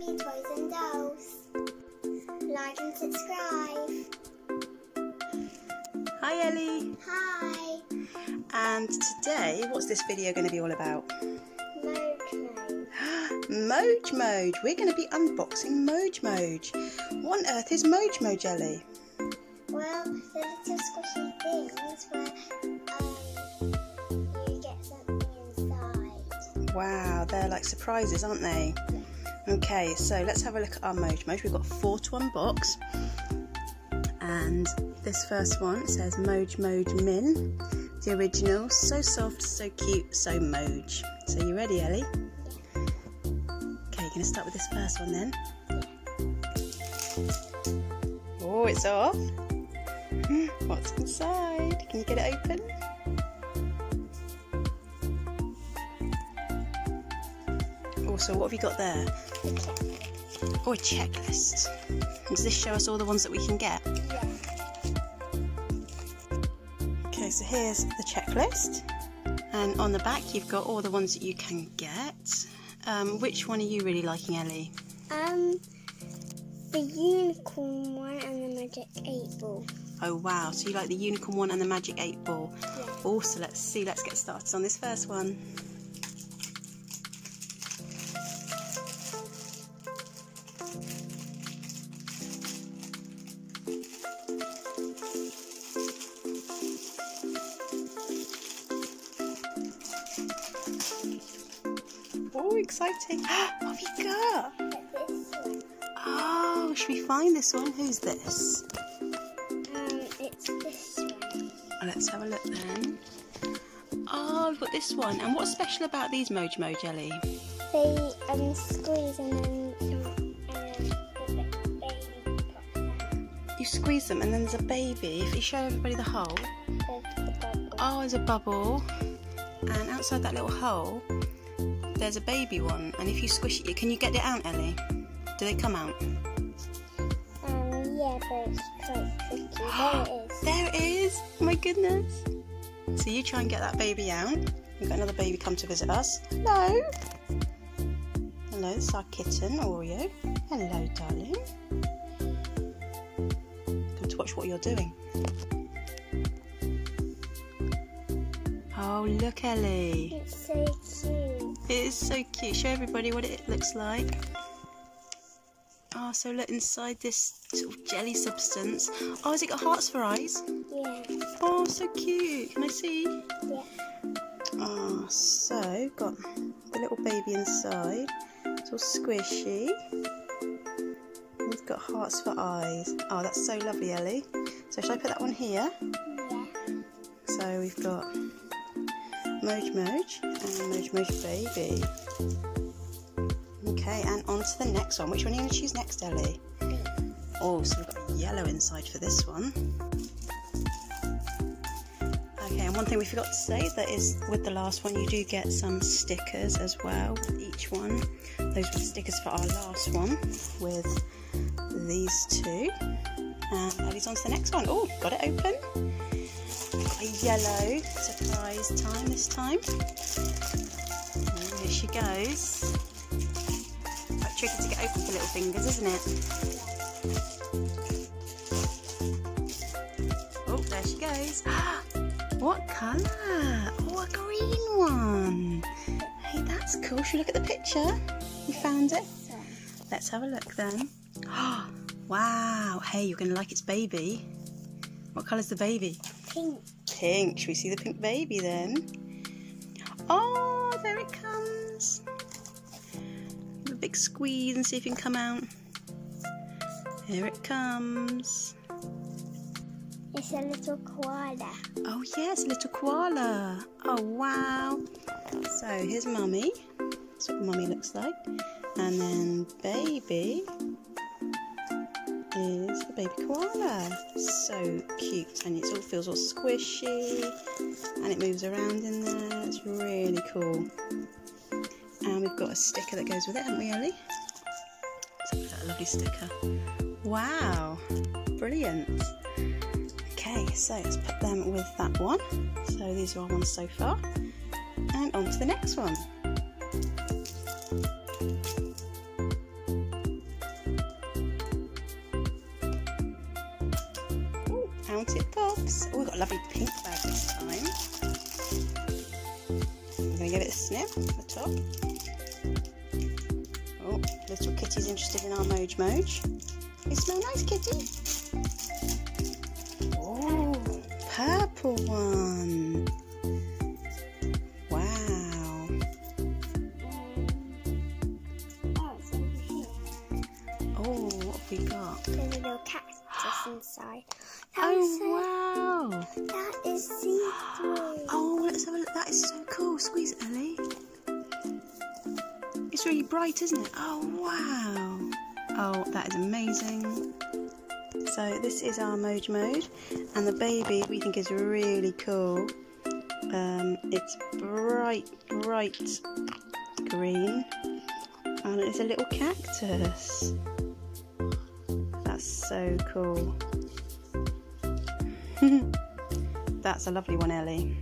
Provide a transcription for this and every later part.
Me Toys and Dolls. Like and subscribe. Hi Ellie. Hi. And today, what's this video going to be all about? Mode Moj Moj. We're going to be unboxing Moj Moj. What on earth is Moj Moj, Ellie? Well, the little squishy things where um, you get something inside. Wow, they're like surprises, aren't they? Okay, so let's have a look at our Moj Moj. We've got four to unbox. And this first one says Moj Moj Min, the original. So soft, so cute, so Moj. So you ready, Ellie? Okay, you're to start with this first one then. Oh, it's off. What's inside? Can you get it open? Also, what have you got there? Oh, a checklist. Does this show us all the ones that we can get? Yeah. Okay, so here's the checklist. And on the back, you've got all the ones that you can get. Um, which one are you really liking, Ellie? Um, the unicorn one and the magic eight ball. Oh, wow. So you like the unicorn one and the magic eight ball. Yeah. Also, let's see. Let's get started on this first one. Oh, exciting. What have you got? But this one, Oh, should we find this one? Who's this? um, it's this one. Oh, let's have a look then. Oh, we've got this one. And what's special about these Moj Moj Jelly? They um squeeze and then squeeze them and then there's a baby. If you show everybody the hole. There's the. Oh, there's a bubble. And outside that little hole, there's a baby one. And if you squish it, can you get it out, Ellie? Do they come out? Um, yeah, but it's quite tricky. There it is. There it is. Oh my goodness. So you try and get that baby out. We've got another baby come to visit us. Hello. Hello, this is our kitten, Oreo. Hello, darling. Watch what you're doing. Oh, look, Ellie. It's so cute. It is so cute. Show everybody what it looks like. Oh, so look inside this sort of jelly substance. Oh, has it got hearts for eyes? Yeah, Oh, so cute. Can I see? yeah. Oh, so got the little baby inside. It's all squishy. Got hearts for eyes. Oh, that's so lovely, Ellie. So should I put that one here? Yeah. So we've got Moj Moj and Moj Moj Baby. Okay, and on to the next one. Which one are you going to choose next, Ellie? Oh, so we've got yellow inside for this one. Okay, and one thing we forgot to say that is with the last one, you do get some stickers as well with each one. Those were the stickers for our last one with these two. Uh, and Ellie's on to the next one. Oh, got it open. Got a yellow surprise time this time. And here she goes. Quite tricky to get open with little fingers, isn't it? Oh, there she goes. what colour? Oh, a green one. Hey, that's cool. Should we look at the picture? You found it? Let's have a look then. wow. Hey, you're going to like its baby. What colour's the baby? pink. Pink. Should we see the pink baby then? Oh, there it comes. Have a big squeeze and see if it can come out. Here it comes. It's a little koala. Oh yes, a little koala. Oh wow. So here's mummy. That's what mummy looks like. And then baby is the baby koala. So cute. And it all feels all squishy. And it moves around in there. It's really cool. And we've got a sticker that goes with it, haven't we, Ellie? A lovely sticker. Wow. Brilliant. Okay, so let's put them with that one. So these are our ones so far. And on to the next one. Lovely pink bag this time. I'm going to give it a sniff at the top. Oh, little kitty's interested in our Moj Moj. You smell nice, kitty. Oh, purple one. Wow. Oh. Oh, what we got? Inside. That Oh, is so- wow. That is see-through. Oh, let's have a look. That is so cool. Squeeze it, Ellie. It's really bright, isn't it? Oh, wow. Oh, that is amazing. So this is our Moj Mode, and the baby we think is really cool. Um, it's bright, bright green, and it's a little cactus. That's so cool. That's a lovely one, Ellie.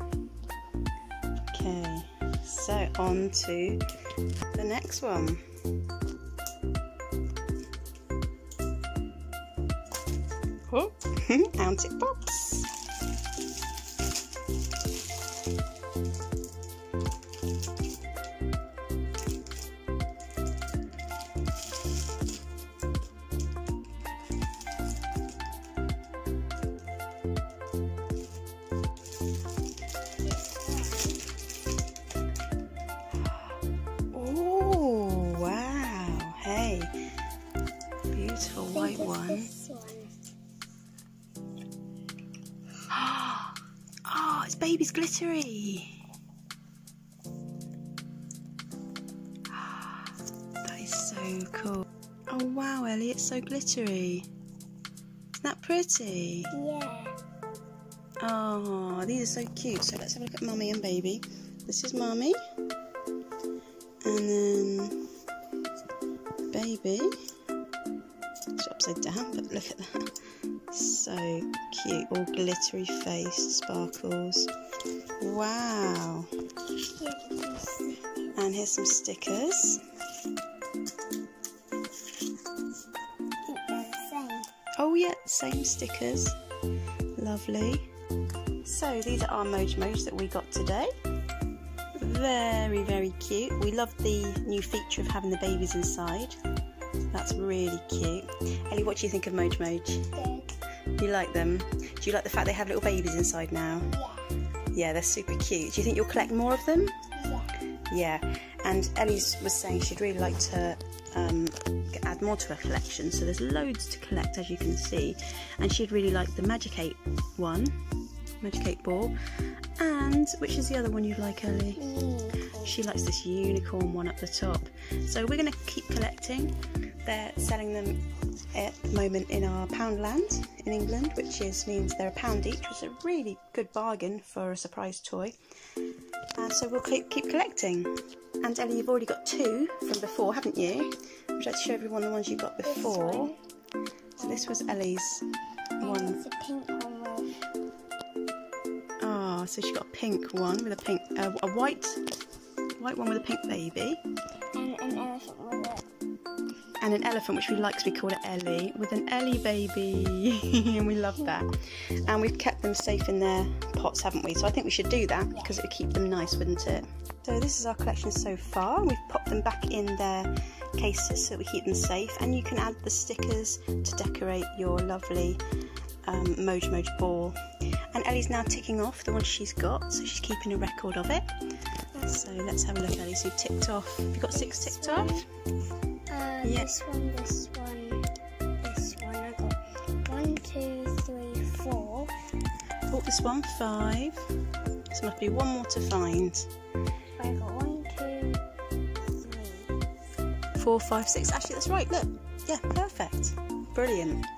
Okay, so on to the next one. Oh, out it pops. Baby's glittery. Ah, that is so cool. Oh wow, Ellie, it's so glittery. Isn't that pretty? Yeah. Oh, these are so cute. So let's have a look at mummy and baby. This is mummy. And then baby. It's upside down, but look at that. So cute. All glittery face, sparkles. Wow. Here you can see. And here's some stickers. I think they're the same. Oh yeah, same stickers. Lovely. So these are our Moj Moj that we got today. Very, very cute. We love the new feature of having the babies inside. That's really cute. Ellie, what do you think of Moj Moj? Good. You like them? Do you like the fact they have little babies inside now? Yeah. Yeah, they're super cute. Do you think you'll collect more of them? Yeah. Yeah, and Ellie's was saying she'd really like to um, add more to her collection. So there's loads to collect, as you can see, and she'd really like the Magic 8 one, Magic 8 ball, and which is the other one you'd like, Ellie? Mm. She likes this unicorn one up the top. So we're going to keep collecting. They're selling them at the moment in our Poundland in England, which is means they're a pound each, which is a really good bargain for a surprise toy. And so we'll keep, keep collecting. And Ellie, you've already got two from before, haven't you? Would you like to show everyone the ones you got before? one. So this was Ellie's one. it's a pink one with Ah, so she got a pink one with a pink, uh, a white, white one with a pink baby. and an elephant. And an elephant, which we like because we call it Ellie, with an Ellie baby, and we love that. And we've kept them safe in their pots, haven't we? So I think we should do that because it would keep them nice, wouldn't it? So this is our collection so far. We've popped them back in their cases so we keep them safe, and you can add the stickers to decorate your lovely um, Moj Moj ball. And Ellie's now ticking off the one she's got, so she's keeping a record of it. So let's have a look, Ellie. So you've ticked off. Have you got six ticked off? Uh, Yeah. This one, this one, this one. I got one, two, three, four. Bought this one five. So must be one more to find. I got one, two, three. Four, five, six. Actually, that's right. Look. Yeah, perfect. Brilliant. Thanks for watching